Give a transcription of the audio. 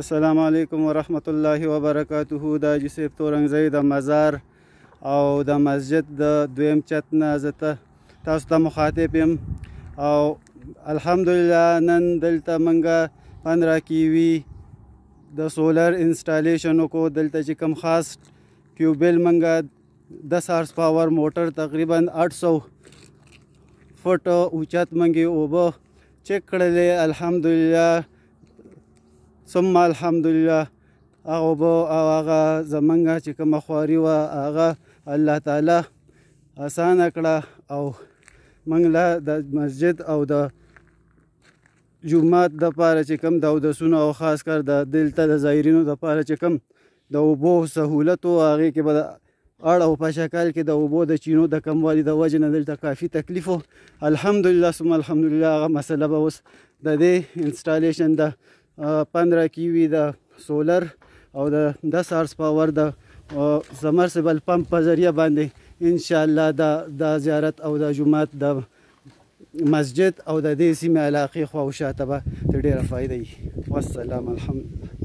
السلام علیکم ورحمت الله وبرکاته دا جسیب تورنګزی د مزار او د مسجد د دویم چت نه زه ته تاسو ته مخاطب یم او الحمدلله نن دلته منګه 15 کیوي د سولر انسټالیشن کو دلته چې کم خاص ټیوبل منګه د سارس پاور موټر تقریبا 800 فټ اوچت منګي اوبه چک کړلې الحمدلله ثم الحمدلله هغه به او هغه زمونږ چې کومه خواري وه هغه الله تعالی اسانه کړه او موږ له د مسجد او د جومات د پاره چې کوم د اودسونو او خاص کر د دلته د زایرینو د پاره چې کوم د اوبو سهولت و هغې کې به د اړ او پاشاکال کې د اوبو د چینو د کموالي د وجې نه دلته کافي تکلیف و الحمدلله ثم الحمدلله هغه مسله به اوس د دې انسټالیشن د پندره کیوي د سولر او د دس هارس پاور د سمرسیبل پمپ په ذریعه باندې ان شاء الله دا د زیارت او د جمعات د مسجد او د دې سیمې علاقې خو او شاته به ډیره فائدې والسلام الحمد